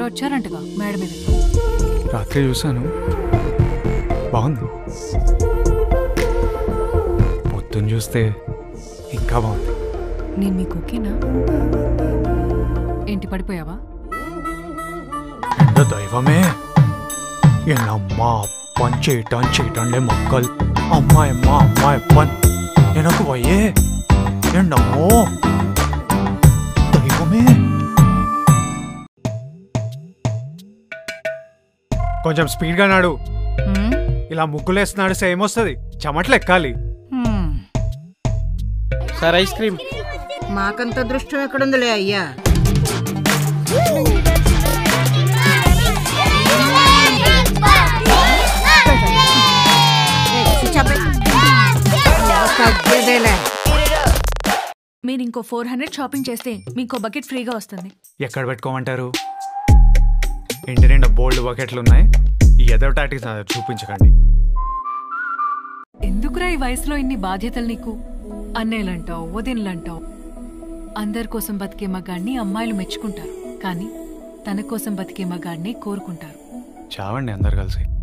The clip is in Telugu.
ఎవరో వచ్చారంటగా మేడ మీద రాత్రి చూశాను బాగుంది పొద్దున్న చూస్తే ఇంకా బాగుంది నేను మీకు ఓకేనా ఏంటి పడిపోయావా ఎండ దైవమే ఎన్నమ్మా అప్పని చేయటం చేయటంలే మొక్కలు అమ్మాయి అమ్మ అమ్మాయి అప్పన్ వెనక్కు పోయే ఎండమ్మో కొంచెం స్పీడ్గా నాడు. హ్మ్? ఇలా ముగ్గులేస్తున్నాడు సేమ్ వస్తుంది చెమట్లు ఎక్కాలి హ్మ్. Sir ice cream. మాకంత దృష్టం ఎక్కడుందిలే అయ్యా. మీరు ఇంకో ఫోర్ హండ్రెడ్ షాపింగ్ చేస్తే మీకు బకెట్ ఫ్రీగా వస్తుంది. ఎక్కడ పెట్టుకోమంటారు? ఇంటి నిండా బోల్డ్ బకెట్లు ఉన్నాయి ఈ ఎదవ టాటిక్స్ నా దగ్గర చూపించకండి. ఎందుకురా ఈ వయసులో ఇన్ని బాధ్యతలు నీకు? అన్నయ్యలంటావు వదినలంటావు. అందరి కోసం బతికే మగాడిని అమ్మాయిలు మెచ్చుకుంటారు. కానీ తన కోసం బతికే మగాడిని కోరుకుంటారు. చావండి అందరు కలిసి.